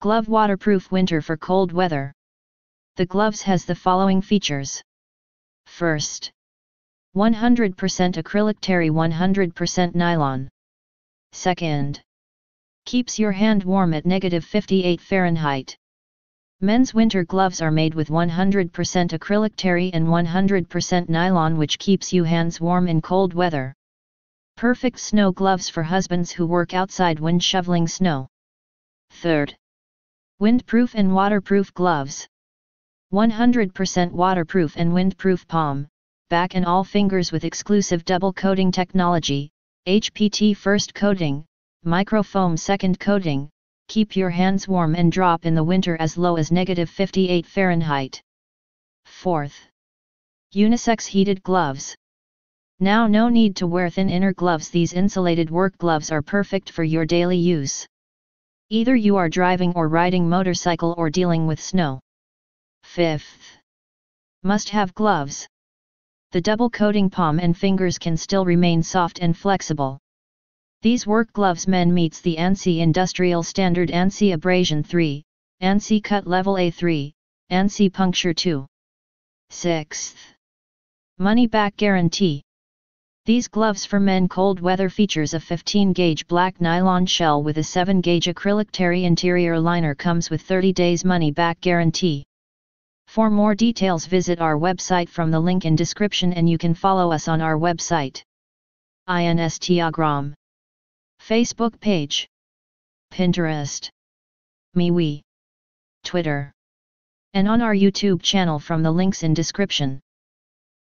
Glove waterproof winter for cold weather. The gloves has the following features. First, 100% acrylic terry 100% nylon. Second, keeps your hand warm at negative 58 Fahrenheit. Men's winter gloves are made with 100% acrylic terry and 100% nylon which keeps you hands warm in cold weather. Perfect snow gloves for husbands who work outside when shoveling snow. Third. Windproof and waterproof gloves. 100% waterproof and windproof palm, back and all fingers with exclusive double coating technology, HPT first coating, microfoam second coating, keep your hands warm and drop in the winter as low as negative 58 Fahrenheit. Fourth. Unisex heated gloves. Now no need to wear thin inner gloves these insulated work gloves are perfect for your daily use. Either you are driving or riding motorcycle or dealing with snow. Fifth. Must have gloves. The double coating palm and fingers can still remain soft and flexible. These work gloves men meets the ANSI Industrial Standard ANSI Abrasion 3, ANSI Cut Level A3, ANSI Puncture 2. 6th. Money Back Guarantee. These gloves for men cold weather features a 15 gauge black nylon shell with a 7 gauge acrylic terry interior liner comes with 30 days money back guarantee. For more details visit our website from the link in description and you can follow us on our website. Instagram Facebook page, Pinterest, MeWe, Twitter, and on our YouTube channel from the links in description.